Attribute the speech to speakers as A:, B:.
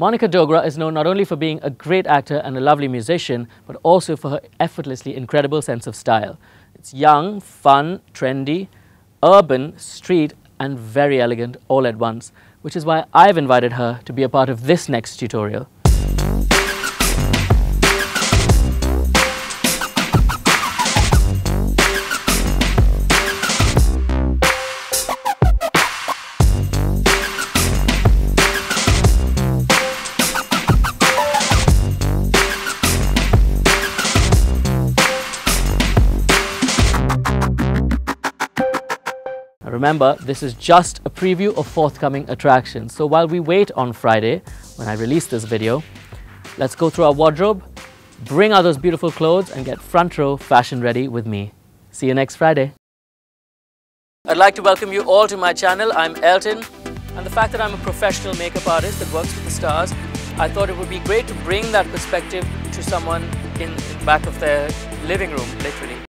A: Monica Dogra is known not only for being a great actor and a lovely musician, but also for her effortlessly incredible sense of style. It's young, fun, trendy, urban, street, and very elegant all at once, which is why I've invited her to be a part of this next tutorial. Remember, this is just a preview of forthcoming attractions. So while we wait on Friday, when I release this video, let's go through our wardrobe, bring out those beautiful clothes and get front row fashion ready with me. See you next Friday. I'd like to welcome you all to my channel. I'm Elton and the fact that I'm a professional makeup artist that works with the stars, I thought it would be great to bring that perspective to someone in the back of their living room, literally.